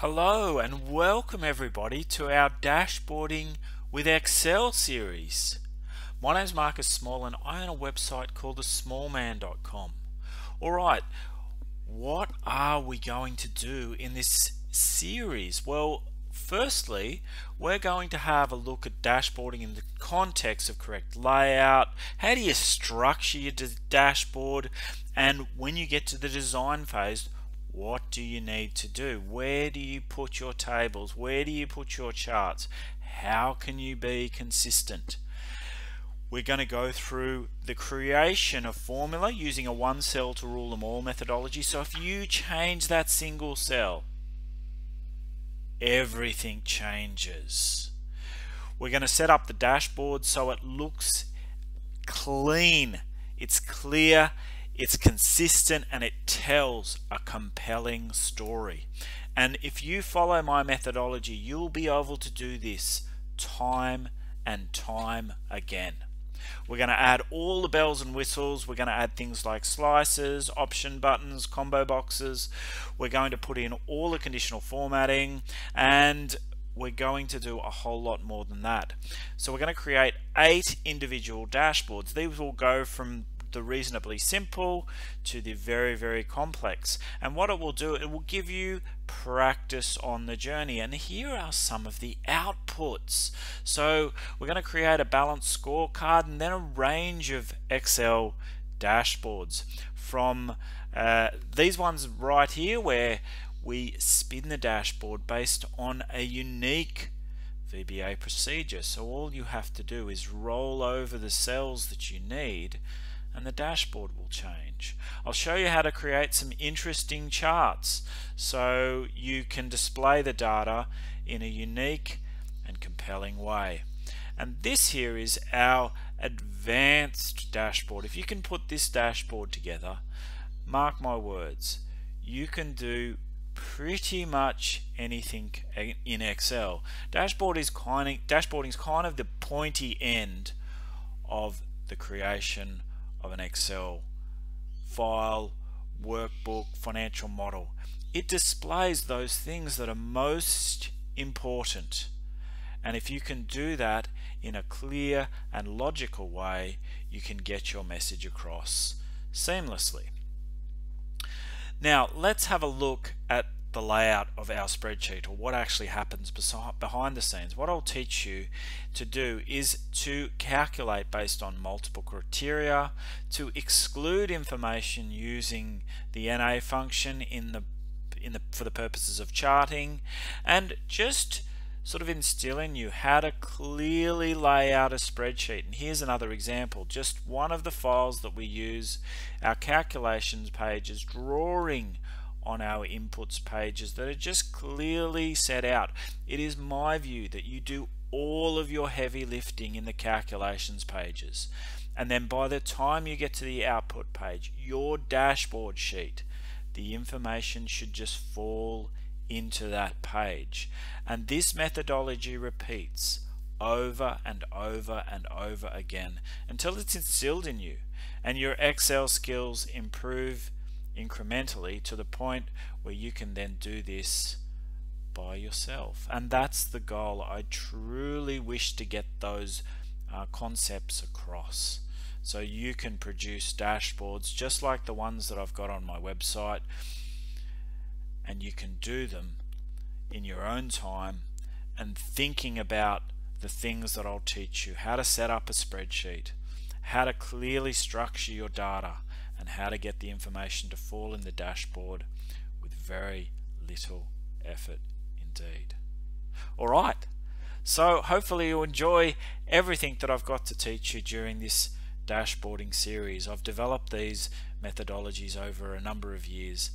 Hello and welcome everybody to our dashboarding with Excel series. My name is Marcus Small and I own a website called thesmallman.com. Alright, what are we going to do in this series? Well, firstly, we're going to have a look at dashboarding in the context of correct layout. How do you structure your dashboard? And when you get to the design phase, what do you need to do? Where do you put your tables? Where do you put your charts? How can you be consistent? We're going to go through the creation of formula using a one cell to rule them all methodology. So if you change that single cell, everything changes. We're going to set up the dashboard so it looks clean. It's clear it's consistent and it tells a compelling story. And if you follow my methodology, you'll be able to do this time and time again. We're going to add all the bells and whistles. We're going to add things like slices, option buttons, combo boxes. We're going to put in all the conditional formatting and we're going to do a whole lot more than that. So we're going to create eight individual dashboards. These will go from the reasonably simple to the very, very complex. And what it will do, it will give you practice on the journey. And here are some of the outputs. So we're going to create a balanced scorecard and then a range of Excel dashboards from uh, these ones right here where we spin the dashboard based on a unique VBA procedure. So all you have to do is roll over the cells that you need and the dashboard will change. I'll show you how to create some interesting charts so you can display the data in a unique and compelling way. And this here is our advanced dashboard. If you can put this dashboard together, mark my words, you can do pretty much anything in Excel. Dashboard is kind of, dashboarding is kind of the pointy end of the creation of an Excel file, workbook, financial model. It displays those things that are most important. And if you can do that in a clear and logical way, you can get your message across seamlessly. Now, let's have a look at the layout of our spreadsheet or what actually happens behind the scenes. What I'll teach you to do is to calculate based on multiple criteria, to exclude information using the NA function in the in the for the purposes of charting and just sort of instill in you how to clearly lay out a spreadsheet. And here's another example, just one of the files that we use, our calculations page is drawing on our inputs pages that are just clearly set out. It is my view that you do all of your heavy lifting in the calculations pages. And then by the time you get to the output page, your dashboard sheet, the information should just fall into that page. And this methodology repeats over and over and over again until it's instilled in you and your Excel skills improve incrementally to the point where you can then do this by yourself. And that's the goal. I truly wish to get those uh, concepts across. So you can produce dashboards just like the ones that I've got on my website and you can do them in your own time and thinking about the things that I'll teach you how to set up a spreadsheet how to clearly structure your data and how to get the information to fall in the dashboard with very little effort indeed. Alright, so hopefully you'll enjoy everything that I've got to teach you during this dashboarding series. I've developed these methodologies over a number of years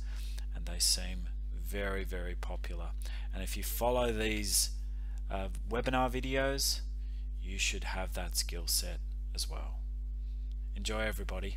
and they seem very very popular and if you follow these uh, webinar videos you should have that skill set as well. Enjoy everybody.